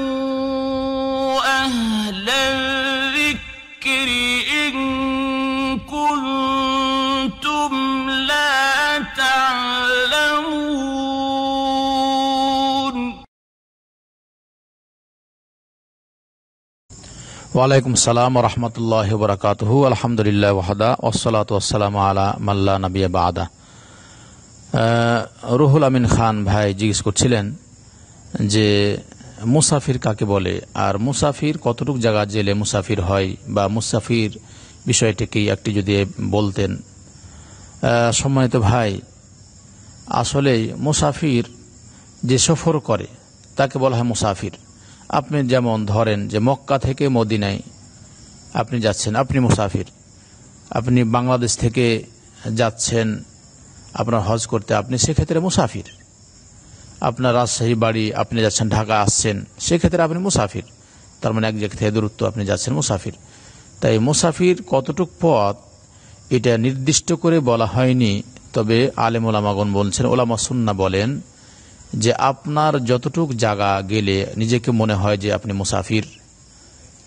فاسألوا أهل الذكر إن كنتم لا تعلمون ওয়ালাইকুম সালাম রহমতুল্লাহ বরকাতহ আলহামদুলিল্লাহ ওয়াহাদা ওসলাত ওসালাম আলা মাল্লা নবিয়া বাদা আহ, রুহুল আমিন খান ভাই জিজ্ঞেস করছিলেন যে মুসাফির কাকে বলে? আর মুসাফির কতটুক জায়গা জেলে মুসাফির হয়? বা মুসাফির বিষয়টিকে একটি যদি বলতেন। আহ, সম্মানিত ভাই আসলেই মুসাফির যে সফর করে তাকে বলা হয় মুসাফির। আপনি যেমন ধরেন যে মক্কা থেকে মদিনায় আপনি যাচ্ছেন আপনি মুসাফির। আপনি বাংলাদেশ থেকে যাচ্ছেন আপনার হজ করতে আপনি সেক্ষেত্রে মুসাফির। আপনার রাজশাহী বাড়ি, আপনি যাচ্ছেন ঢাকা আসছেন, সেক্ষেত্রে আপনি মুসাফির। তার মানে এক জায়গা থেকে দূরত্ব, আপনি যাচ্ছেন মুসাফির। তাই মুসাফির কতটুক পথ, এটা নির্দিষ্ট করে বলা হয়নি, তবে আলেম ওলামাগন বলছেন ওলামা সুন্না বলেন যে আপনার যতটুক জায়গা গেলে নিজেকে মনে হয় যে আপনি মুসাফির,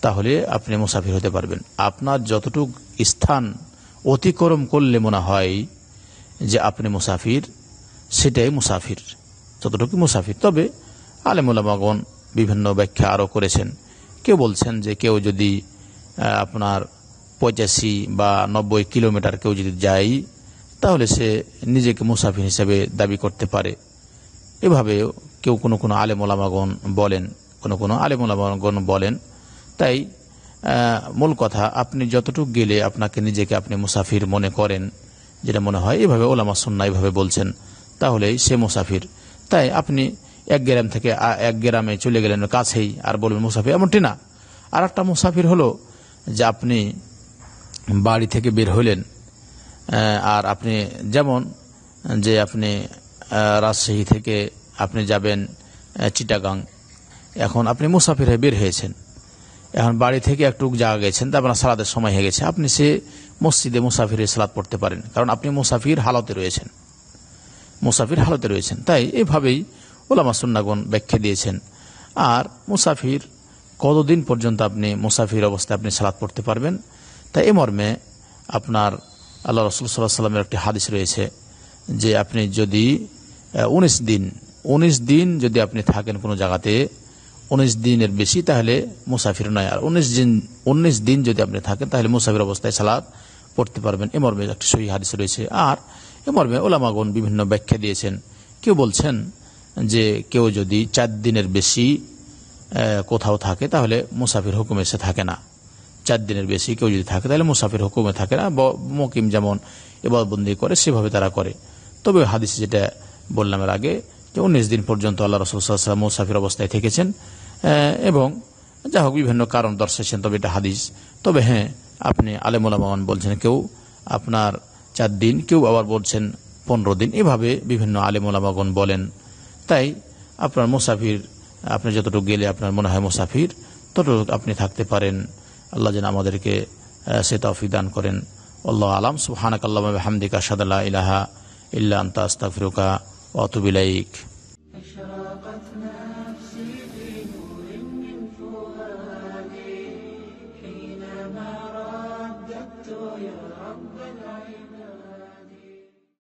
তাহলে আপনি মুসাফির হতে পারবেন। আপনার যতটুক স্থান অতিক্রম করলে মনে হয় যে আপনি মুসাফির, সেটাই মুসাফির। যতটুকু মুসাফির। তবে আলেমুলামাগন বিভিন্ন ব্যাখ্যা আরও করেছেন। কেউ বলছেন যে কেউ যদি আপনার পঁচাশি বা নব্বই কিলোমিটার কেউ যদি যায়, তাহলে সে নিজেকে মুসাফির হিসেবে দাবি করতে পারে। এভাবে কেউ কোনো কোনো আলেমুলামাগণ বলেন, কোনো কোনো আলেমুলামাগণ বলেন। তাই মূল কথা, আপনি যতটুকু গেলে আপনাকে নিজেকে আপনি মুসাফির মনে করেন, যেটা মনে হয়। এভাবে ওলামা সুন্না এভাবে বলছেন, তাহলেই সে মুসাফির। তাই আপনি এক গ্রাম থেকে এক গ্রামে চলে গেলেন কাছেই, আর বলবেন মুসাফির, এমনটি না। আর একটা মুসাফির হলো যে আপনি বাড়ি থেকে বের হলেন আর আপনি যেমন যে আপনি রাজশাহী থেকে আপনি যাবেন চিটাগাং, এখন আপনি মুসাফির হয়ে বের হয়েছেন। এখন বাড়ি থেকে একটু জায়গা গেছেন তা আপনার সালাদের সময় হয়ে গেছে, আপনি সে মসজিদে মুসাফিরে সালাদ পড়তে পারেন, কারণ আপনি মুসাফির হালতে রয়েছেন। মুসাফির হালতে রয়েছেন। তাই এভাবেই ওলামা সুন্নাগণ ব্যাখ্যা দিয়েছেন। আর মুসাফির, কতদিন পর্যন্ত আপনি মুসাফির অবস্থায় আপনি সালাদ পড়তে পারবেন? তাই এ মর্মে আপনার আল্লাহ রসুল সাল্লাহ সাল্লামের একটি হাদিস রয়েছে যে আপনি যদি উনিশ দিন উনিশ দিন যদি আপনি থাকেন কোনো জায়গাতে, উনিশ দিনের বেশি তাহলে মুসাফির নয়। আর উনিশ দিন উনিশ দিন যদি আপনি থাকেন তাহলে মুসাফির অবস্থায় সালাদ পড়তে পারবেন। এ মর্মে একটি সহি হাদিস রয়েছে। আর এ মর্মে ওলামাগণ বিভিন্ন ব্যাখ্যা দিয়েছেন। কেউ বলছেন যে কেউ যদি চার দিনের বেশি কোথাও থাকে, তাহলে মুসাফির হুকুম এসে থাকে না। চার দিনের বেশি কেউ যদি থাকে, তাহলে মুসাফির হুকুমে থাকে না। মকিম যেমন এবাদবন্দি করে, সেভাবে তারা করে। তবে হাদিসে যেটা বললাম এর আগে, যে উনিশ দিন পর্যন্ত আল্লাহ রসুল মুসাফির অবস্থায় থেকেছেন এবং যা হোক বিভিন্ন কারণ দর্শাচ্ছেন তবে এটা হাদিস। তবে হ্যাঁ আপনি আলেমুলামান বলছেন, কেউ আপনার চার দিন কেউ আবার বলছেন পনেরো দিন। এভাবে বিভিন্ন আলেমুলামাগণ বলেন। তাই আপনার মুসাফির, আপনি যতটুকু গেলে আপনার মনে হয় মুসাফির, ততটুকু আপনি থাকতে পারেন। আল্লাহ যেন আমাদেরকে সে তৌফিক দান করেন। আল্লাহ আলাম। সুবহানাক আল্লাহ হামদিকা সাদাল্লাহ ইলাহা ইল্লা আন্তা আস্তাফিরুকা ইলাইক।